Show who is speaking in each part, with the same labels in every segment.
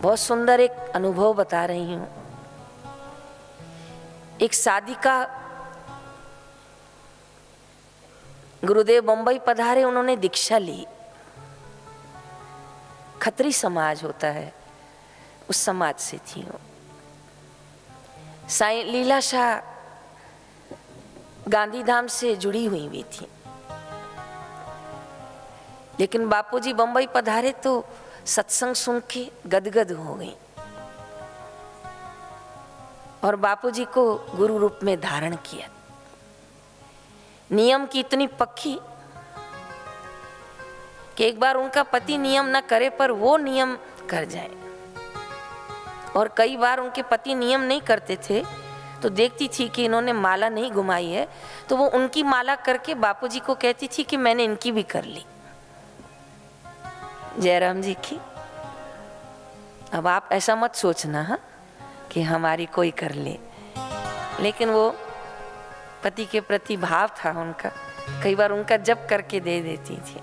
Speaker 1: बहुत सुंदर एक अनुभव बता रही हूँ। एक शादी का गुरुदेव बंबई पधारे, उन्होंने दीक्षा ली। खत्री समाज होता है, उस समाज से थी वो। साई लीला शाह गांधीधाम से जुड़ी हुई भी थी। लेकिन बापूजी बंबई पधारे तो सत्संग सुन के गदगद हो गई। और बापूजी को गुरु रूप में धारण किया। नियम की इतनी पक्की कि एक बार उनका पति नियम न करे पर वो नियम कर जाए। और कई बार उनके पति नियम नहीं करते थे तो देखती थी कि इन्होंने माला नहीं घुमाई है तो वो उनकी माला करके बापूजी को कहती थी कि मैंने इनकी भी कर ली। जयराम जी की। अब आप ऐसा मत सोचना, हा? कि हमारी कोई कर ले। लेकिन वो पति के प्रति भाव था उनका। कई बार उनका जब करके दे देती थी।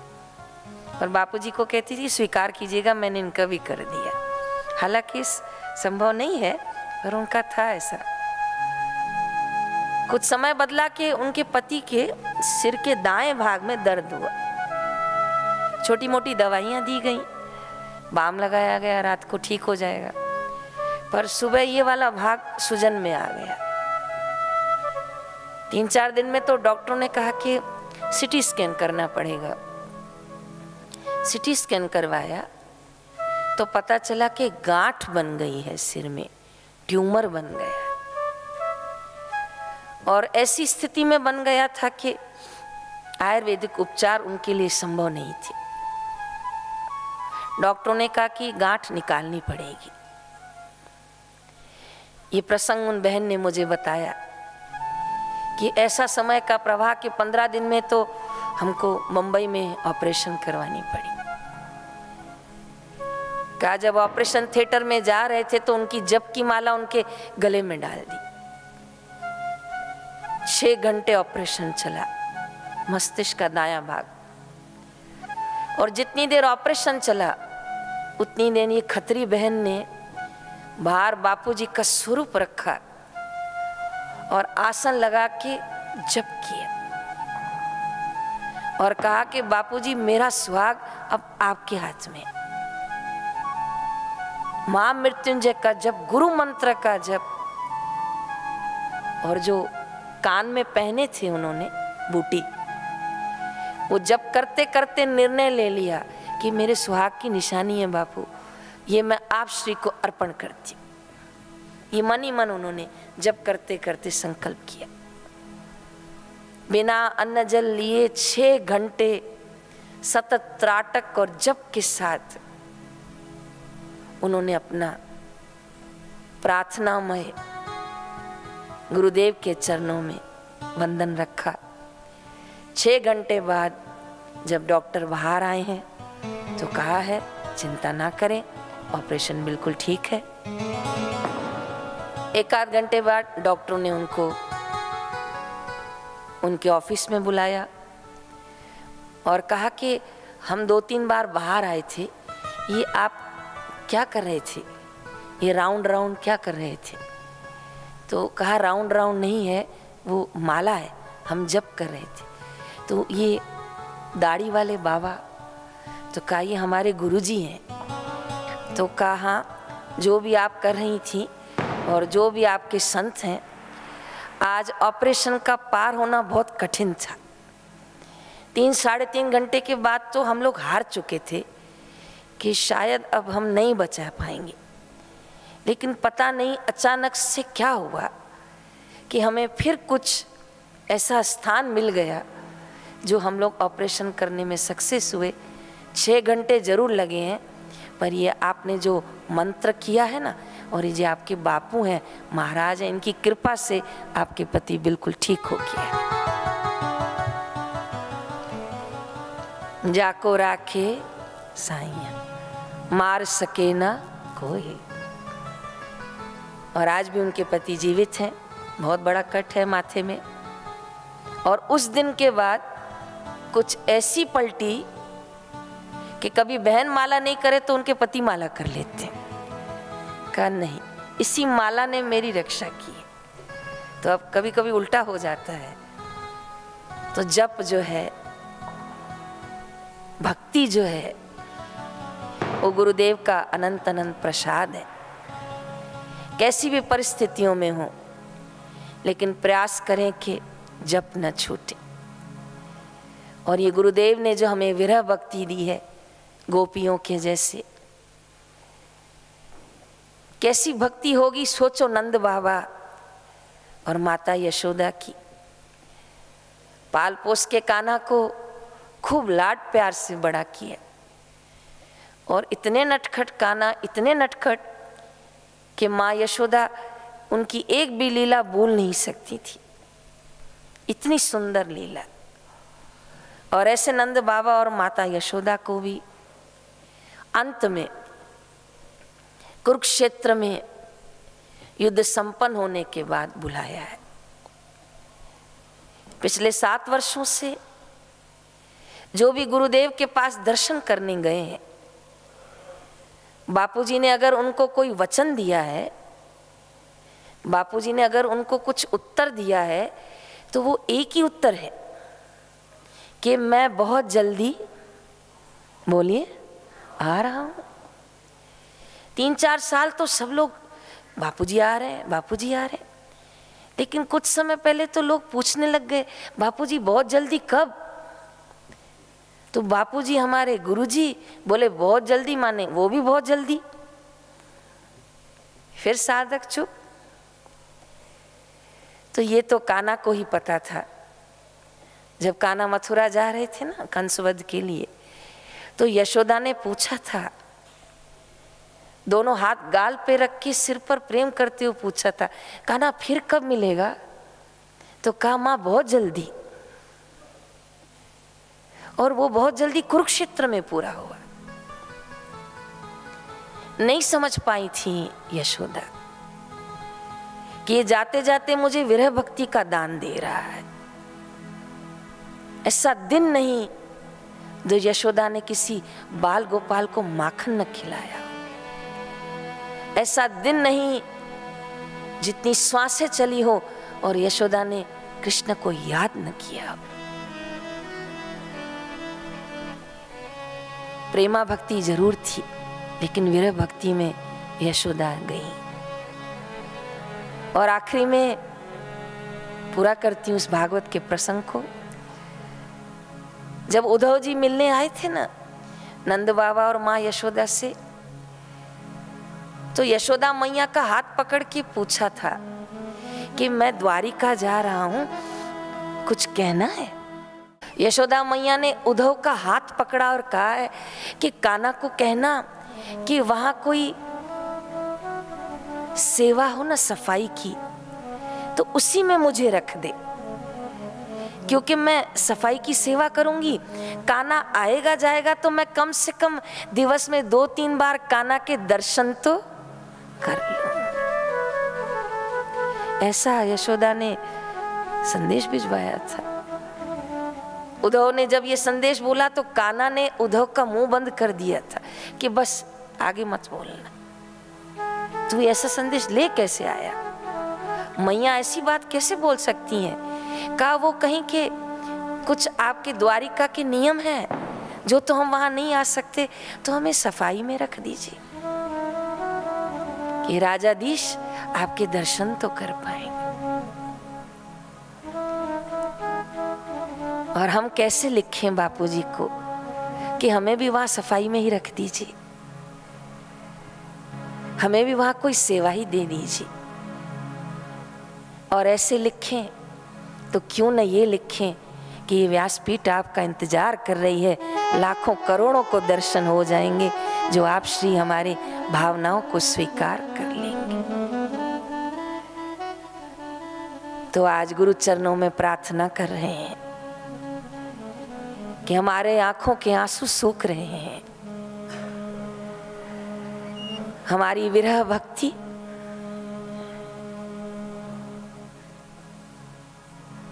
Speaker 1: और बापूजी को कहती थी, स्वीकार कीजिएगा, मैंने इनका भी कर दिया। हालाँकि संभव नहीं है, पर उनका था ऐसा। कुछ समय बदला के उनके पति के सिर के दाएँ भाग में दर्द हुआ। छोटी मोटी दवाइयाँ दी गई। बाम लगाया गया, रात को ठीक हो जाएगा। पर सुबह ये वाला भाग सुजन में आ गया। तीन चार दिन में तो डॉक्टरों ने कहा कि सिटी स्कैन करना पड़ेगा। सिटी स्कैन करवाया तो पता चला कि गांठ बन गई है सिर में, ट्यूमर बन गया। और ऐसी स्थिति में बन गया था कि आयुर्वेदिक उपचार उनके लिए संभव नहीं थे। डॉक्टरों ने कहा कि गांठ निकालनी पड़ेगी। ये प्रसंग उन बहन ने मुझे बताया कि ऐसा समय का प्रवाह कि पंद्रह दिन में तो हमको मुंबई में ऑपरेशन करवानी पड़ी। कहा, जब ऑपरेशन थिएटर में जा रहे थे तो उनकी जब की माला उनके गले में डाल दी। छह घंटे ऑपरेशन चला, मस्तिष्क का दाया भाग। और जितनी देर ऑपरेशन चला उतनी देर ये खतरी बहन ने बाहर बापूजी का स्वरूप रखा और आसन लगा के जप किया और कहा कि बापूजी, मेरा सुहाग अब आपके हाथ में। माँ मृत्युंजय का जब गुरु मंत्र का जप और जो कान में पहने थे उन्होंने, बूटी, वो जब करते करते निर्णय ले लिया। कि मेरे सुहाग की निशानी है बापू। ये मैं आप श्री को अर्पण करती हूँ। ये मन ही मन उन्होंने जब करते करते संकल्प किया। बिना अन्न जल लिए छह घंटे सतत त्राटक और जप के साथ उन्होंने अपना प्रार्थनामय गुरुदेव के चरणों में वंदन रखा। छः घंटे बाद जब डॉक्टर बाहर आए हैं तो कहा है, चिंता ना करें, ऑपरेशन बिल्कुल ठीक है। एक आध घंटे बाद डॉक्टरों ने उनको, उनके ऑफ़िस में बुलाया और कहा कि हम दो तीन बार बाहर आए थे, ये आप क्या कर रहे थे? ये राउंड राउंड क्या कर रहे थे? तो कहा, राउंड राउंड नहीं है, वो माला है, हम जप कर रहे थे। तो ये दाढ़ी वाले बाबा तो कहा, ये हमारे गुरुजी हैं। तो कहा, जो भी आप कर रही थी और जो भी आपके संत हैं, आज ऑपरेशन का पार होना बहुत कठिन था। तीन, साढ़े तीन घंटे के बाद तो हम लोग हार चुके थे कि शायद अब हम नहीं बचा पाएँगे। लेकिन पता नहीं अचानक से क्या हुआ कि हमें फिर कुछ ऐसा स्थान मिल गया जो हम लोग ऑपरेशन करने में सक्सेस हुए छः घंटे ज़रूर लगे हैं, पर ये आपने जो मंत्र किया है ना, और ये जो आपके बापू हैं, महाराज हैं, इनकी कृपा से आपके पति बिल्कुल ठीक हो गया जाको राखे साइया मार सके ना कोई। और आज भी उनके पति जीवित हैं, बहुत बड़ा कट है माथे में। और उस दिन के बाद कुछ ऐसी पलटी कि कभी बहन माला नहीं करे तो उनके पति माला कर लेते। कहा, नहीं, इसी माला ने मेरी रक्षा की तो अब कभी कभी उल्टा हो जाता है। तो जप जो है, भक्ति जो है, वो गुरुदेव का अनंत अनंत प्रसाद है। कैसी भी परिस्थितियों में हो, लेकिन प्रयास करें कि जप न छूटे। और ये गुरुदेव ने जो हमें विरह भक्ति दी है गोपियों के जैसे। कैसी भक्ति होगी, सोचो नंद बाबा और माता यशोदा की। पाल पोस के कान्हा को खूब लाड प्यार से बड़ा किया। और इतने नटखट काना इतने नटखट कि माँ यशोदा उनकी एक भी लीला भूल नहीं सकती थी। इतनी सुंदर लीला। और ऐसे नंद बाबा और माता यशोदा को भी अंत में कुरुक्षेत्र में युद्ध संपन्न होने के बाद बुलाया है। पिछले सात वर्षों से जो भी गुरुदेव के पास दर्शन करने गए हैं, बापूजी ने अगर उनको कोई वचन दिया है, बापूजी ने अगर उनको कुछ उत्तर दिया है तो वो एक ही उत्तर है कि मैं बहुत जल्दी, बोलिए? आ रहा हूँ। तीन चार साल तो सब लोग बापूजी आ रहे हैं, बापूजी आ रहे हैं। लेकिन कुछ समय पहले तो लोग पूछने लग गए, बापूजी बहुत जल्दी कब? तो बापूजी हमारे गुरुजी बोले, बहुत जल्दी माने, वो भी बहुत जल्दी। फिर साधक चुप। तो ये तो काना को ही पता था। जब काना मथुरा जा रहे थे ना, कंसवध के लिए तो यशोदा ने पूछा था, दोनों हाथ गाल पे रख के सिर पर प्रेम करते हुए पूछा था काना फिर कब मिलेगा? तो कहा, माँ, बहुत जल्दी। और वो बहुत जल्दी कुरुक्षेत्र में पूरा हुआ। नहीं समझ पाई थी यशोदा कि ये जाते जाते मुझे विरह भक्ति का दान दे रहा है। ऐसा दिन नहीं जो यशोदा ने किसी बाल गोपाल को माखन न खिलाया। ऐसा दिन नहीं जितनी श्वासें चली हो और यशोदा ने कृष्ण को याद न किया। प्रेमा भक्ति ज़रूर थी, लेकिन विरह भक्ति में यशोदा गई। और आखिरी में पूरा करती हूँ उस भागवत के प्रसंग को। जब उद्धव जी मिलने आए थे ना, नंद बाबा और माँ यशोदा से तो यशोदा मैया का हाथ पकड़ के पूछा था कि मैं द्वारिका जा रहा हूँ, कुछ कहना है? यशोदा मैया ने उद्धव का हाथ पकड़ा और कहा है कि काना को कहना कि वहाँ कोई सेवा हो ना, सफ़ाई की तो उसी में मुझे रख दे। क्योंकि मैं सफ़ाई की सेवा करूँगी। काना आएगा, जाएगा तो मैं कम से कम दिवस में दो तीन बार काना के दर्शन तो कर लूँ ऐसा यशोदा ने संदेश भिजवाया था। उद्धव ने जब ये संदेश बोला तो काना ने उद्धव का मुँह बंद कर दिया था कि बस आगे मत बोलना। तू ऐसा संदेश ले कैसे आया? मैया ऐसी बात कैसे बोल सकती हैं? कहा वो कहीं के कुछ आपके द्वारिका के नियम है? जो तो हम वहाँ नहीं आ सकते तो हमें सफ़ाई में रख दीजिए। कि राजाधीश आपके दर्शन तो कर पाएँगे। और हम कैसे लिखें बापूजी को कि हमें भी वहाँ सफ़ाई में ही रख दीजिए? हमें भी वहाँ कोई सेवा ही दे दीजिए। और ऐसे लिखें तो क्यों न ये लिखें कि ये व्यासपीठ आपका इंतज़ार कर रही है? लाखों करोड़ों को दर्शन हो जाएँगे जो आप श्री हमारे भावनाओं को स्वीकार कर लेंगे। तो आज गुरु चरणों में प्रार्थना कर रहे हैं कि हमारे आँखों के आँसू सूख रहे हैं। हमारी विरह भक्ति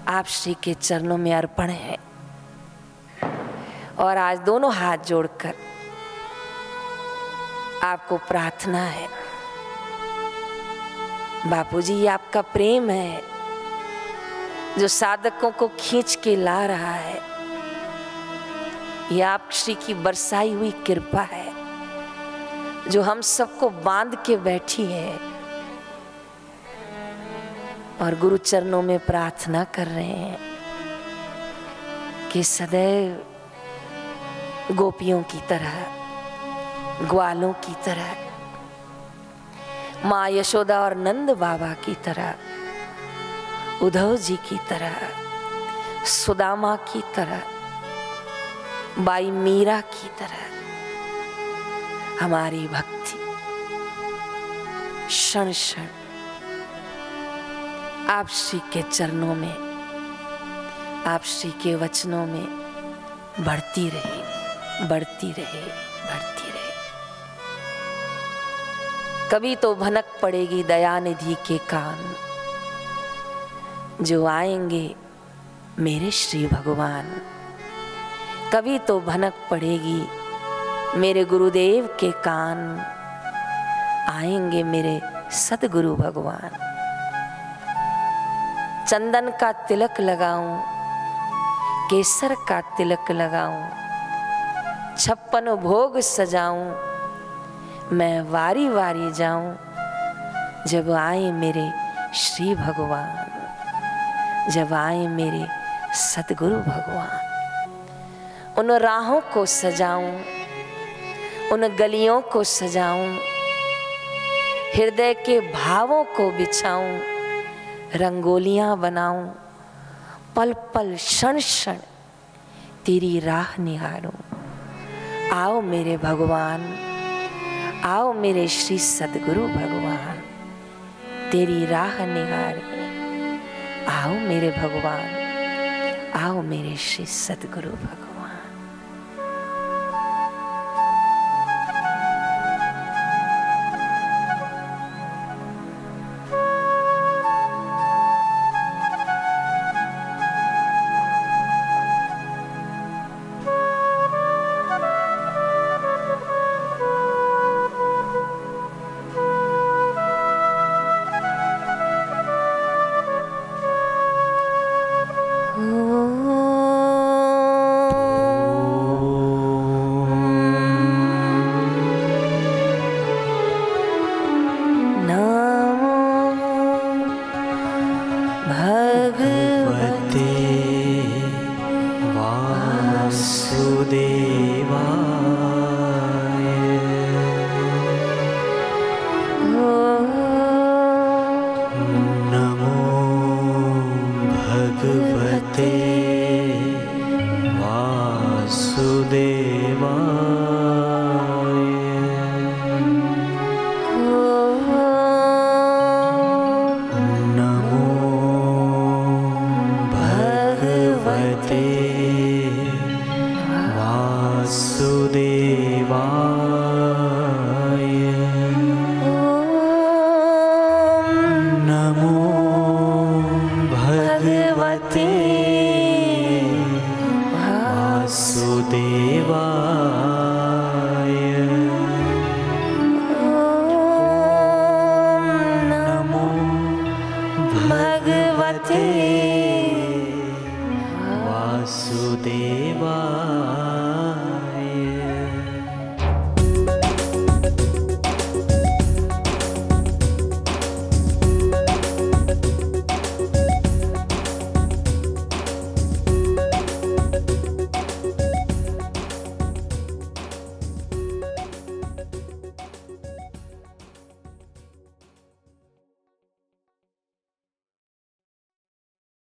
Speaker 1: आप श्री के चरणों में अर्पण है। और आज दोनों हाथ जोड़कर आपको प्रार्थना है। बापूजी, ये आपका प्रेम है जो साधकों को खींच के ला रहा है। ये आप श्री की बरसाई हुई कृपा है, जो हम सबको बाँध के बैठी है। और गुरु चरणों में प्रार्थना कर रहे हैं कि सदैव गोपियों की तरह, ग्वालों की तरह, माँ यशोदा और नंद बाबा की तरह, उद्धव जी की तरह, सुदामा की तरह, बाई मीरा की तरह, हमारी भक्ति क्षण क्षण आप श्री के चरणों में आप श्री के वचनों में बढ़ती रहे बढ़ती रहे बढ़ती रहे। कभी तो भनक पड़ेगी दयानिधि के कान। जो आएँगे मेरे श्री भगवान, कभी तो भनक पड़ेगी मेरे गुरुदेव के कान। आएँगे मेरे सदगुरु भगवान। चंदन का तिलक लगाऊँ, केसर का तिलक लगाऊँ, छप्पन भोग सजाऊं, मैं वारी वारी जाऊँ, जब आए मेरे श्री भगवान, जब आए मेरे सतगुरु भगवान। उन राहों को सजाऊं, उन गलियों को सजाऊं, हृदय के भावों को बिछाऊं रंगोलियाँ बनाऊँ, पल पल क्षण क्षण तेरी राह निहारूं। आओ मेरे भगवान, आओ मेरे श्री सदगुरु भगवान, तेरी राह निहारे, आओ मेरे भगवान, आओ मेरे श्री सदगुरु भगवान।
Speaker 2: देवा